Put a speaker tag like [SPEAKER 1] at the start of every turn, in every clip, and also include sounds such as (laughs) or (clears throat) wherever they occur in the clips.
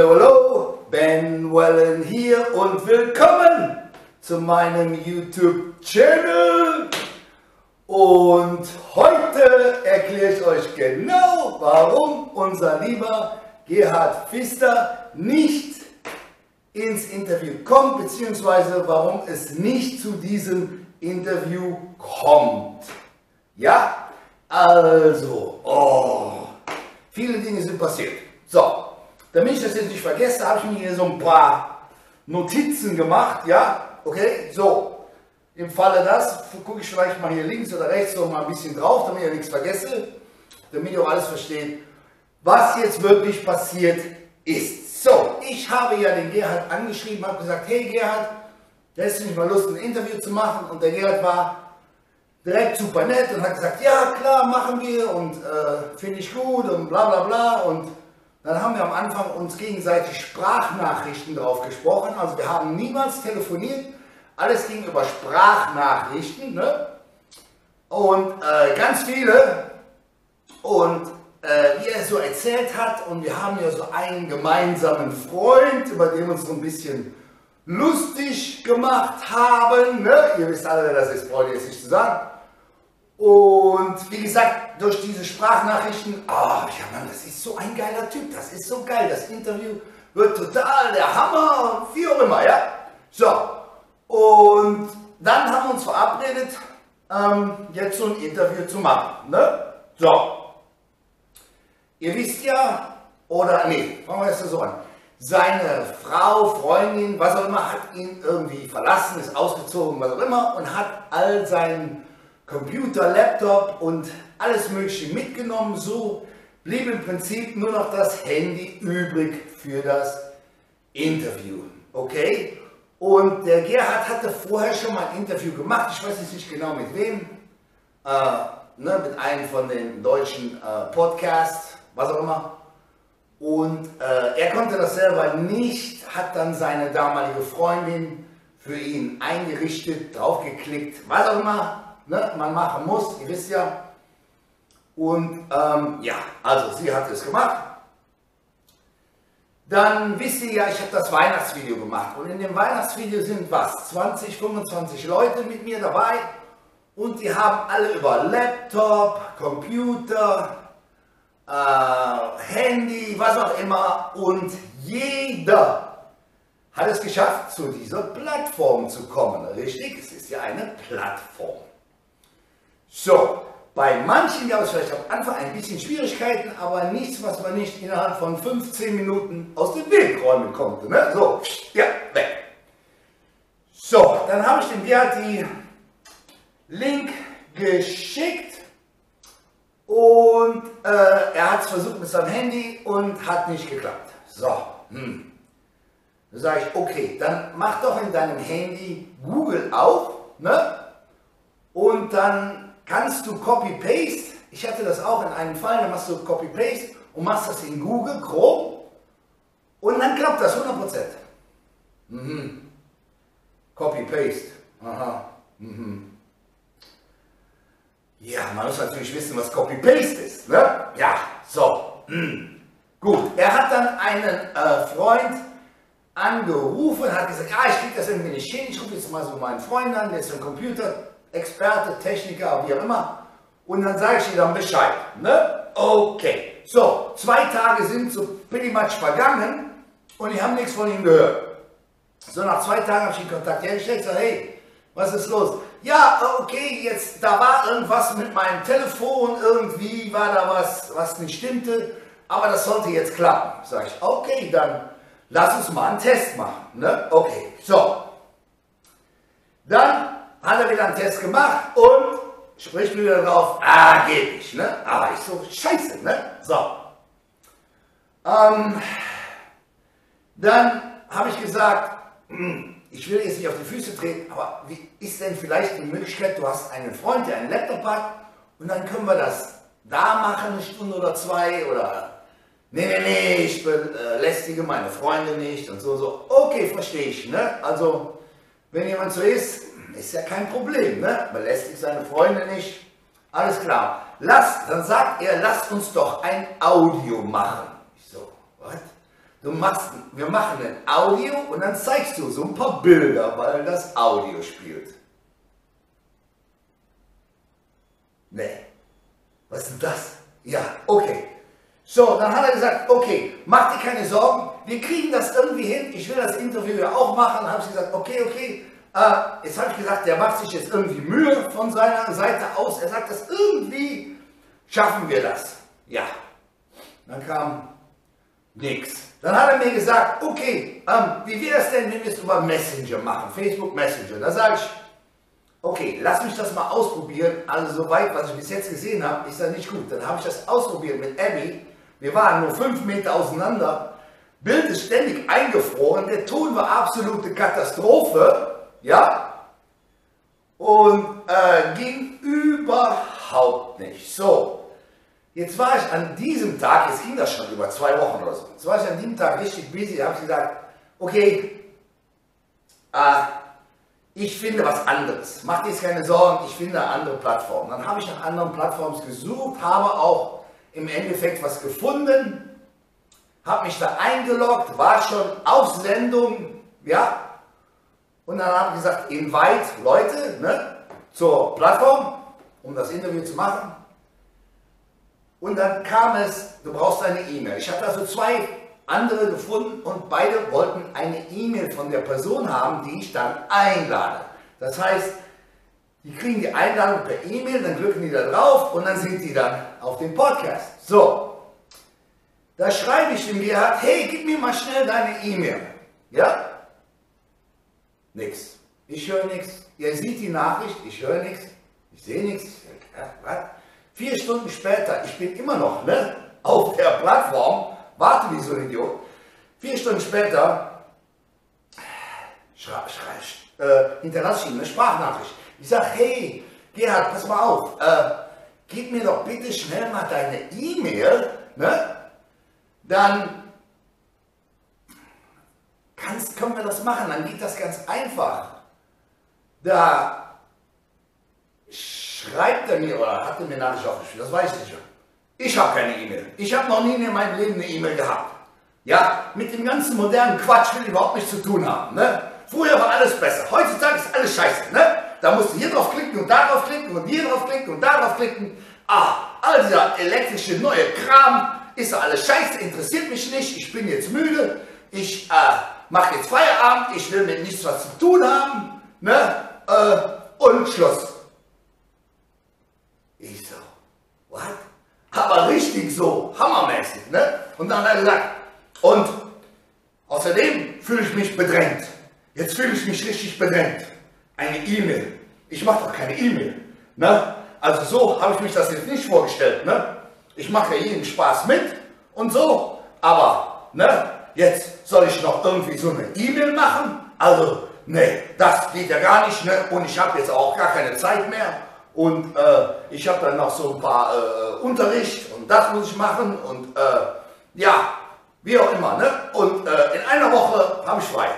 [SPEAKER 1] Hallo, hallo, Ben Wellen hier und willkommen zu meinem YouTube-Channel. Und heute erkläre ich euch genau, warum unser lieber Gerhard Pfister nicht ins Interview kommt, beziehungsweise warum es nicht zu diesem Interview kommt. Ja, also, oh, viele Dinge sind passiert. So, damit ich das jetzt nicht vergesse, habe ich mir hier so ein paar Notizen gemacht, ja, okay, so. Im Falle das gucke ich vielleicht mal hier links oder rechts noch mal ein bisschen drauf, damit ich nichts vergesse, damit ihr auch alles versteht, was jetzt wirklich passiert ist. So, ich habe ja den Gerhard angeschrieben, habe gesagt, hey Gerhard, da ist nicht mal Lust, ein Interview zu machen. Und der Gerhard war direkt super nett und hat gesagt, ja klar, machen wir und äh, finde ich gut und bla bla bla. Und dann haben wir am Anfang uns gegenseitig Sprachnachrichten drauf gesprochen. Also wir haben niemals telefoniert, alles ging über Sprachnachrichten. Ne? Und äh, ganz viele. Und äh, wie er so erzählt hat, und wir haben ja so einen gemeinsamen Freund, über den wir uns so ein bisschen lustig gemacht haben. Ne? Ihr wisst alle, wer das ist, brauche ich jetzt nicht zu sagen. Und wie gesagt, durch diese Sprachnachrichten, oh, ja Mann, das ist so ein geiler Typ, das ist so geil, das Interview wird total der Hammer, wie auch immer, ja. So, und dann haben wir uns verabredet, ähm, jetzt so ein Interview zu machen, ne? So, ihr wisst ja, oder nee, fangen wir erst so an. Seine Frau, Freundin, was auch immer, hat ihn irgendwie verlassen, ist ausgezogen, was auch immer, und hat all seinen Computer, Laptop und alles Mögliche mitgenommen. So blieb im Prinzip nur noch das Handy übrig für das Interview. Okay? Und der Gerhard hatte vorher schon mal ein Interview gemacht, ich weiß jetzt nicht genau mit wem, äh, ne, mit einem von den deutschen äh, Podcasts, was auch immer. Und äh, er konnte das selber nicht, hat dann seine damalige Freundin für ihn eingerichtet, draufgeklickt, was auch immer ne, man machen muss, ihr wisst ja. Und ähm, ja, also sie hat es gemacht. Dann wisst ihr ja, ich habe das Weihnachtsvideo gemacht. Und in dem Weihnachtsvideo sind was? 20, 25 Leute mit mir dabei. Und die haben alle über Laptop, Computer, äh, Handy, was auch immer. Und jeder hat es geschafft, zu dieser Plattform zu kommen. Richtig? Es ist ja eine Plattform. So, bei manchen gab es vielleicht am Anfang ein bisschen Schwierigkeiten, aber nichts, was man nicht innerhalb von 15 Minuten aus dem Weg räumen konnte. Ne? So, ja, weg. So, dann habe ich dem Gerhard die Link geschickt und äh, er hat es versucht mit seinem Handy und hat nicht geklappt. So, hm. Dann sage ich, okay, dann mach doch in deinem Handy Google auf ne? und dann kannst du Copy-Paste, ich hatte das auch in einem Fall, dann machst du Copy-Paste und machst das in Google, Chrome und dann klappt das 100%. Mhm. Copy-Paste, aha, mhm. Ja, man muss natürlich wissen, was Copy-Paste ist, ne? Ja, so, mhm. Gut, er hat dann einen äh, Freund angerufen, hat gesagt, ah, ich kriege das irgendwie nicht hin, ich rufe jetzt mal so meinen Freund an, der ist ein Computer, Experte, Techniker, wie auch immer. Und dann sage ich dir dann Bescheid. Ne? Okay. So, zwei Tage sind so pretty much vergangen und ich habe nichts von ihm gehört. So, nach zwei Tagen habe ich ihn Kontakt hergestellt, sage, hey, was ist los? Ja, okay, jetzt, da war irgendwas mit meinem Telefon, irgendwie war da was, was nicht stimmte, aber das sollte jetzt klappen. Sage ich, okay, dann lass uns mal einen Test machen. Ne? Okay, so. Dann hat er wieder einen Test gemacht und spricht wieder drauf, ah, geht nicht, ne? Aber ich so, scheiße, ne? So. Ähm, dann habe ich gesagt, hm, ich will jetzt nicht auf die Füße treten, aber wie ist denn vielleicht die Möglichkeit, du hast einen Freund, der einen Laptop hat und dann können wir das da machen, eine Stunde oder zwei oder nee, nee, nee, ich belästige meine Freunde nicht und so, so. Okay, verstehe ich, ne? Also, wenn jemand so ist, ist ja kein Problem, ne? Belästigt seine Freunde nicht. Alles klar. Lass, dann sagt er, lasst uns doch ein Audio machen. Ich so, was? du machst, wir machen ein Audio und dann zeigst du so ein paar Bilder, weil das Audio spielt. Nee. Was ist denn das? Ja, okay. So, dann hat er gesagt, okay, mach dir keine Sorgen, wir kriegen das irgendwie hin, ich will das Interview ja auch machen. Dann habe ich gesagt, okay, okay. Äh, jetzt habe ich gesagt, der macht sich jetzt irgendwie Mühe von seiner Seite aus. Er sagt, das irgendwie schaffen wir das. Ja. Dann kam nichts. Dann hat er mir gesagt, okay, ähm, wie wäre es denn, wenn wir es über Messenger machen, Facebook Messenger. Da sage ich, okay, lass mich das mal ausprobieren. Also soweit, was ich bis jetzt gesehen habe, ist das nicht gut. Dann habe ich das ausprobiert mit Abby. Wir waren nur fünf Meter auseinander. Bild ist ständig eingefroren. Der Ton war absolute Katastrophe. Ja? Und äh, ging überhaupt nicht. So, jetzt war ich an diesem Tag, jetzt ging das schon über zwei Wochen oder so. Jetzt war ich an diesem Tag richtig busy. Da habe ich gesagt, okay, äh, ich finde was anderes. Mach dir keine Sorgen, ich finde eine andere Plattform. Dann habe ich nach anderen Plattformen gesucht, habe auch im Endeffekt was gefunden, habe mich da eingeloggt, war schon auf Sendung, ja, und dann habe ich gesagt, invite Leute ne, zur Plattform, um das Interview zu machen. Und dann kam es, du brauchst eine E-Mail. Ich habe also zwei andere gefunden und beide wollten eine E-Mail von der Person haben, die ich dann einlade. Das heißt, die kriegen die Einladung per E-Mail, dann drücken die da drauf und dann sind die dann auf dem Podcast. So, da schreibe ich dem Gerhard, hey, gib mir mal schnell deine E-Mail. Ja? Nix. Ich höre nichts. Ihr seht die Nachricht, ich höre nichts. Ich sehe nichts. Was? Vier Stunden später, ich bin immer noch ne, auf der Plattform, warte wie so ein Idiot. Vier Stunden später schrei, schrei, äh, hinterlasse ich ihm eine Sprachnachricht. Ich sage, hey, Gerhard, pass mal auf, äh, gib mir doch bitte schnell mal deine E-Mail, ne? dann kannst, können wir das machen, dann geht das ganz einfach. Da schreibt er mir oder hat er mir Nachricht aufgeschrieben, das weiß ich nicht. Ich habe keine E-Mail. Ich habe noch nie in meinem Leben eine E-Mail gehabt. Ja, mit dem ganzen modernen Quatsch will ich überhaupt nichts zu tun haben. Ne? Früher war alles besser. Heutzutage ist alles scheiße. Ne? Da musst du hier drauf klicken und da drauf klicken und hier drauf klicken und da drauf klicken. Ah, all dieser elektrische neue Kram ist alles scheiße, interessiert mich nicht. Ich bin jetzt müde. Ich äh, mache jetzt Feierabend. Ich will mit nichts was zu tun haben. Ne? Äh, und Schluss. Ich so, what? Aber richtig so, hammermäßig. Ne? Und dann hat er gesagt, und außerdem fühle ich mich bedrängt. Jetzt fühle ich mich richtig bedrängt. Eine E-Mail. Ich mache doch keine E-Mail. Ne? Also so habe ich mich das jetzt nicht vorgestellt. Ne? Ich mache ja jeden Spaß mit und so. Aber ne, jetzt soll ich noch irgendwie so eine E-Mail machen? Also, ne, das geht ja gar nicht. Ne? Und ich habe jetzt auch gar keine Zeit mehr. Und äh, ich habe dann noch so ein paar äh, Unterricht und das muss ich machen. Und äh, ja, wie auch immer. Ne? Und äh, in einer Woche habe ich frei.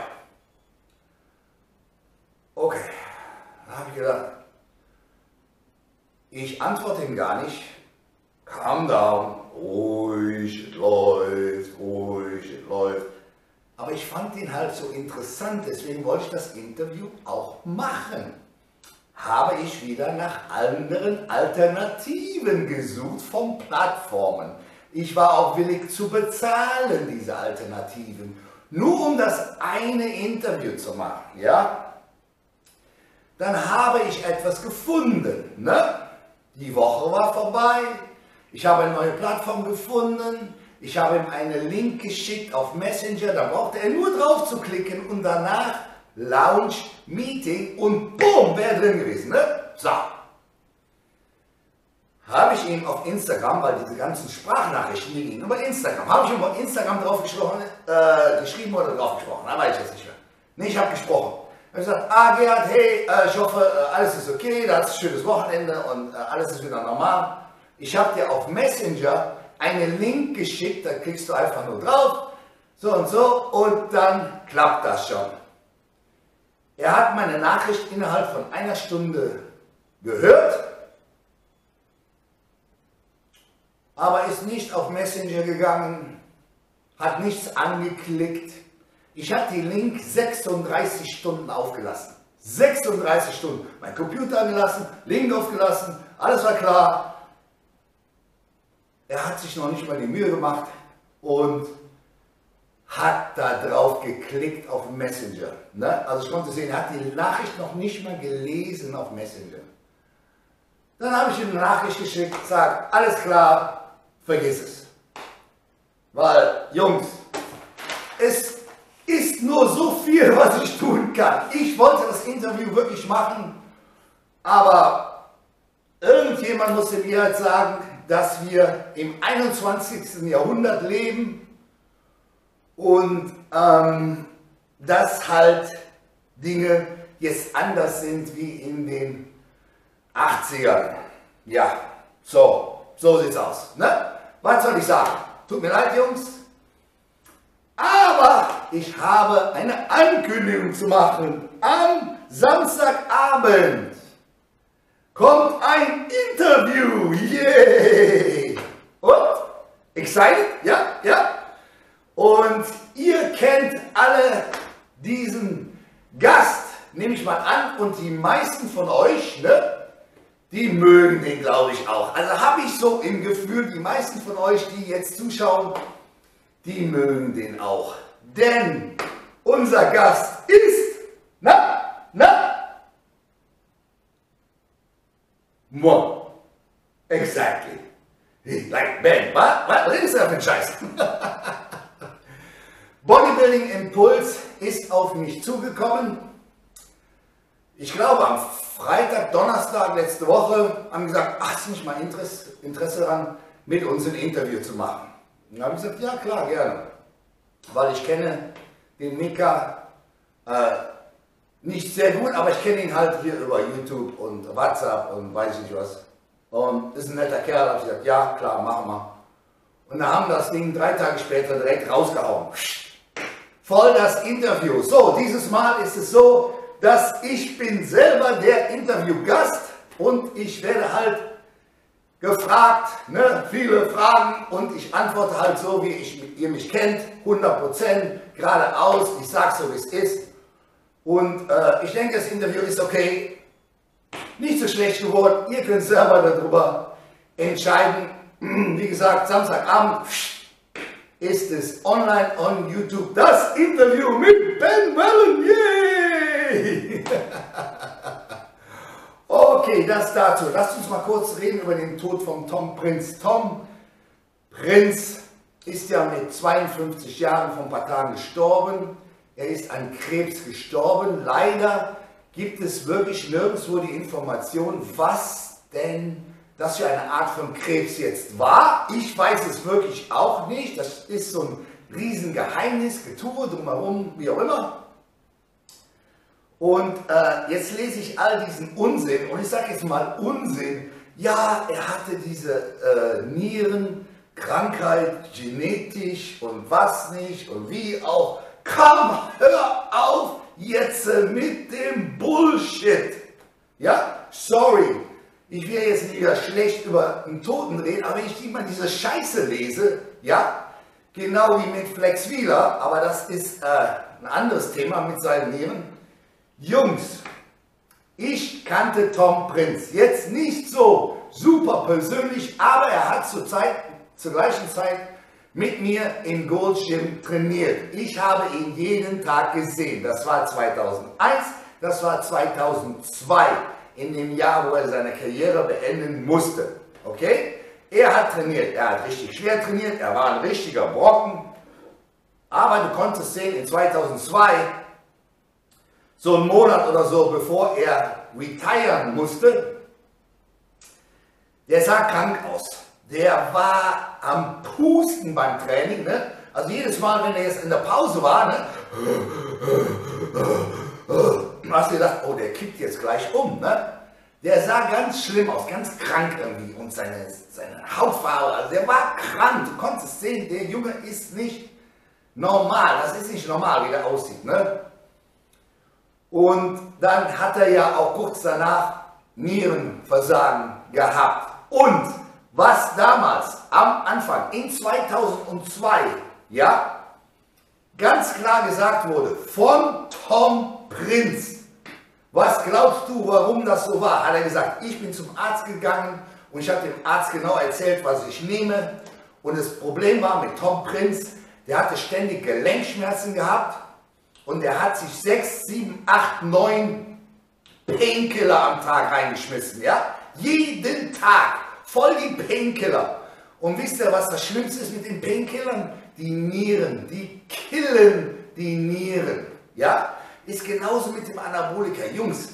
[SPEAKER 1] Okay, da habe ich gedacht, ich antworte ihm gar nicht. Calm down, ruhig, es läuft, ruhig, es läuft. Aber ich fand ihn halt so interessant, deswegen wollte ich das Interview auch machen. Habe ich wieder nach anderen Alternativen gesucht von Plattformen. Ich war auch willig zu bezahlen, diese Alternativen, nur um das eine Interview zu machen, ja? dann habe ich etwas gefunden. Ne? Die Woche war vorbei, ich habe eine neue Plattform gefunden, ich habe ihm einen Link geschickt auf Messenger, da brauchte er nur drauf zu klicken und danach Lounge, Meeting und boom, wäre drin gewesen. Ne? So. Habe ich ihm auf Instagram, weil diese ganzen Sprachnachrichten die gingen über Instagram, habe ich ihm auf Instagram drauf gesprochen, äh, geschrieben oder drauf gesprochen, da weiß ich jetzt nicht mehr. Nee, ich habe gesprochen. Er hat gesagt, ah Gerhard, hey, äh, ich hoffe, äh, alles ist okay, da hast ein schönes Wochenende und äh, alles ist wieder normal. Ich habe dir auf Messenger einen Link geschickt, da klickst du einfach nur drauf, so und so, und dann klappt das schon. Er hat meine Nachricht innerhalb von einer Stunde gehört, aber ist nicht auf Messenger gegangen, hat nichts angeklickt. Ich habe den Link 36 Stunden aufgelassen. 36 Stunden. Mein Computer angelassen, Link aufgelassen, alles war klar. Er hat sich noch nicht mal die Mühe gemacht und hat da drauf geklickt auf Messenger. Ne? Also ich konnte sehen, er hat die Nachricht noch nicht mal gelesen auf Messenger. Dann habe ich ihm eine Nachricht geschickt, sagt, alles klar, vergiss es. Weil, Jungs, es ist nur so viel, (laughs) was ich tun kann. Ich wollte das Interview wirklich machen, aber irgendjemand musste mir halt sagen, dass wir im 21. Jahrhundert leben und ähm, dass halt Dinge jetzt anders sind wie in den 80ern. Ja, so, so sieht's aus. Ne? Was soll ich sagen? Tut mir leid, Jungs. Aber ich habe eine Ankündigung zu machen. Am Samstagabend kommt ein Interview. Yay! Und? Excited? Ja? Ja? Und ihr kennt alle diesen Gast, nehme ich mal an, und die meisten von euch, ne, die mögen den, glaube ich, auch. Also habe ich so im Gefühl, die meisten von euch, die jetzt zuschauen, die mögen den auch. Denn unser Gast ist, na, moi. Exactly. Like Ben, was? Was ist das für ein Scheiß? (laughs) Bodybuilding Impuls ist auf mich zugekommen. Ich glaube am Freitag, Donnerstag letzte Woche haben gesagt, ach, hast du nicht mal Interesse, Interesse daran, mit uns ein Interview zu machen? Und dann habe ich gesagt, ja klar, gerne. Weil ich kenne den Mika äh, nicht sehr gut, aber ich kenne ihn halt hier über YouTube und WhatsApp und weiß nicht was. Und ist ein netter Kerl, habe ich gesagt, ja klar, machen wir. Und dann haben das Ding drei Tage später direkt rausgehauen. Voll das Interview. So, dieses Mal ist es so, dass ich bin selber der Interviewgast und ich werde halt gefragt, ne, viele Fragen und ich antworte halt so, wie ich, ihr mich kennt, 100%, geradeaus, ich sage so, wie es ist. Und äh, ich denke, das Interview ist okay, nicht so schlecht geworden, ihr könnt selber darüber entscheiden. (clears throat) Wie gesagt, Samstagabend ist es online on YouTube, das Interview mit Ben Wellen, (laughs) yay! Okay, das dazu. Lasst uns mal kurz reden über den Tod von Tom Prinz. Tom Prinz ist ja mit 52 Jahren vor ein paar Tagen gestorben. Er ist an Krebs gestorben. Leider gibt es wirklich nirgendwo die Information, was denn das für eine Art von Krebs jetzt war. Ich weiß es wirklich auch nicht. Das ist so ein Riesengeheimnis, Getue drumherum, wie auch immer. Und äh, jetzt lese ich all diesen Unsinn und ich sage jetzt mal Unsinn. Ja, er hatte diese äh, Nierenkrankheit genetisch und was nicht und wie auch. Komm, hör auf jetzt mit dem Bullshit. Ja, sorry. Ich will jetzt nicht wieder schlecht über einen Toten reden, aber wenn ich immer diese Scheiße lese, ja, genau wie mit Flex Wheeler, aber das ist äh, ein anderes Thema mit seinen Nieren Jungs, ich kannte Tom Prinz jetzt nicht so super persönlich, aber er hat zur, Zeit, zur gleichen Zeit mit mir im Gold Gym trainiert. Ich habe ihn jeden Tag gesehen. Das war 2001, das war 2002, in dem Jahr, wo er seine Karriere beenden musste. Okay? Er hat trainiert, er hat richtig schwer trainiert, er war ein richtiger Brocken. Aber du konntest sehen, in 2002 so einen Monat oder so, bevor er retiren musste, der sah krank aus. Der war am Pusten beim Training. Ne? Also jedes Mal, wenn er jetzt in der Pause war, ne? hast du gedacht, oh, der kippt jetzt gleich um. Ne? Der sah ganz schlimm aus, ganz krank irgendwie. Und seine, seine Hautfarbe, also der war krank. Du konntest sehen, der Junge ist nicht normal. Das ist nicht normal, wie der aussieht. Ne? Und dann hat er ja auch kurz danach Nierenversagen gehabt. Und was damals am Anfang in 2002, ja, ganz klar gesagt wurde von Tom Prinz. Was glaubst du, warum das so war? Hat er gesagt, ich bin zum Arzt gegangen und ich habe dem Arzt genau erzählt, was ich nehme. Und das Problem war mit Tom Prinz, der hatte ständig Gelenkschmerzen gehabt und er hat sich sechs, sieben, acht, neun Painkiller am Tag reingeschmissen. Ja? Jeden Tag voll die Painkiller. Und wisst ihr, was das Schlimmste ist mit den Painkillern? Die Nieren, die killen die Nieren. Ja? Ist genauso mit dem Anabolika. Jungs,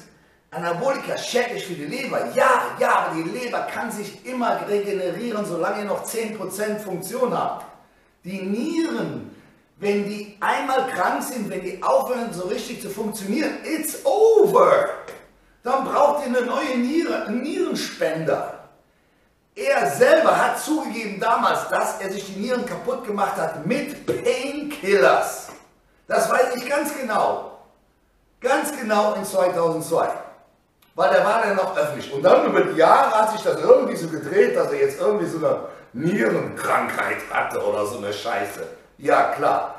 [SPEAKER 1] Anabolika schädlich für die Leber. Ja, ja, aber die Leber kann sich immer regenerieren, solange ihr noch 10% Funktion habt. Die Nieren, wenn die einmal krank sind, wenn die aufhören so richtig zu funktionieren, it's over. Dann braucht ihr eine neue Niere, einen Nierenspender. Er selber hat zugegeben damals, dass er sich die Nieren kaputt gemacht hat mit Painkillers. Das weiß ich ganz genau. Ganz genau in 2002. Weil der war dann noch öffentlich. Und dann über die Jahre hat sich das irgendwie so gedreht, dass er jetzt irgendwie so eine Nierenkrankheit hatte oder so eine Scheiße. Ja, klar.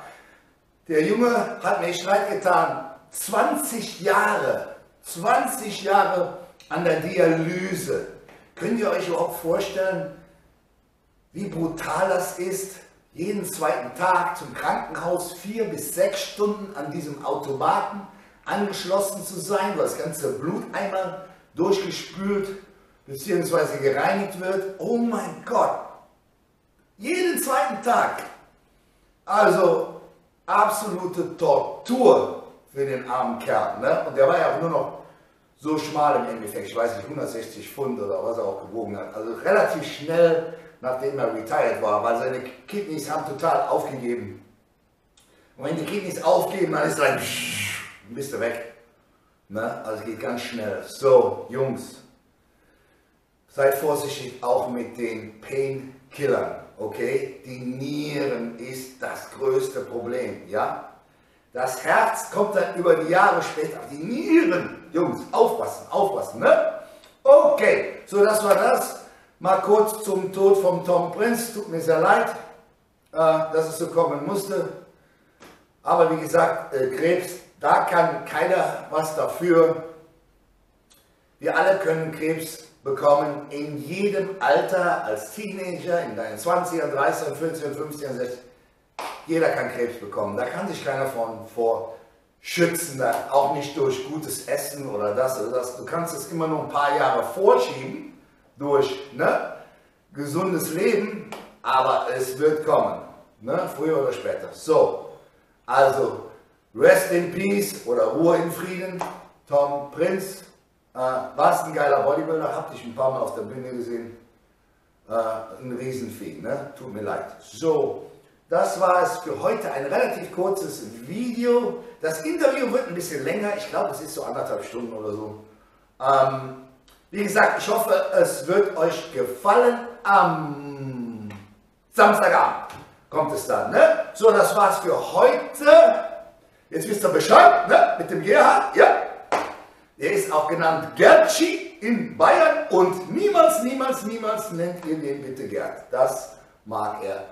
[SPEAKER 1] Der Junge hat mir leid getan. 20 Jahre, 20 Jahre an der Dialyse. Könnt ihr euch überhaupt vorstellen, wie brutal das ist? Jeden zweiten Tag zum Krankenhaus, vier bis sechs Stunden an diesem Automaten angeschlossen zu sein, wo das ganze Blut einmal durchgespült bzw. gereinigt wird. Oh mein Gott, jeden zweiten Tag. Also absolute Tortur für den armen Kerl. Ne? Und der war ja auch nur noch so schmal im Endeffekt, ich weiß nicht, 160 Pfund oder was er auch gewogen hat. Also relativ schnell, nachdem er retired war, weil seine Kidneys haben total aufgegeben. Und wenn die Kidneys aufgeben, dann ist er ein bist du weg. Ne? Also geht ganz schnell. So, Jungs, seid vorsichtig auch mit den Painkillern, okay? Die Nieren ist das größte Problem, ja? Das Herz kommt dann über die Jahre später. Die Nieren, Jungs, aufpassen, aufpassen, ne? Okay, so das war das. Mal kurz zum Tod von Tom Prince. Tut mir sehr leid, äh, dass es so kommen musste. Aber wie gesagt, äh, Krebs da kann keiner was dafür. Wir alle können Krebs bekommen in jedem Alter, als Teenager, in deinen 20ern, 30ern, 40ern, 50ern, 60 Jeder kann Krebs bekommen. Da kann sich keiner von vor schützen, auch nicht durch gutes Essen oder das oder das. Du kannst es immer nur ein paar Jahre vorschieben durch ne, gesundes Leben, aber es wird kommen, ne, früher oder später. So, also Rest in Peace oder Ruhe in Frieden, Tom Prinz. Äh, warst ein geiler Bodybuilder, hab dich ein paar Mal auf der Bühne gesehen. Äh, ein Riesenvieh, ne? Tut mir leid. So, das war es für heute. Ein relativ kurzes Video. Das Interview wird ein bisschen länger. Ich glaube, es ist so anderthalb Stunden oder so. Ähm, wie gesagt, ich hoffe, es wird euch gefallen. Am Samstagabend kommt es dann. Ne? So, das war's für heute. Jetzt wisst ihr Bescheid, ne? Mit dem Gerhard, ja? Er ist auch genannt Gertschi in Bayern und niemals, niemals, niemals nennt ihr den bitte Gerd. Das mag er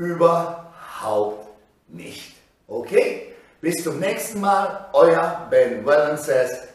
[SPEAKER 1] überhaupt nicht. Okay? Bis zum nächsten Mal, euer Ben Wellen says